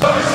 First